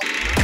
Oh,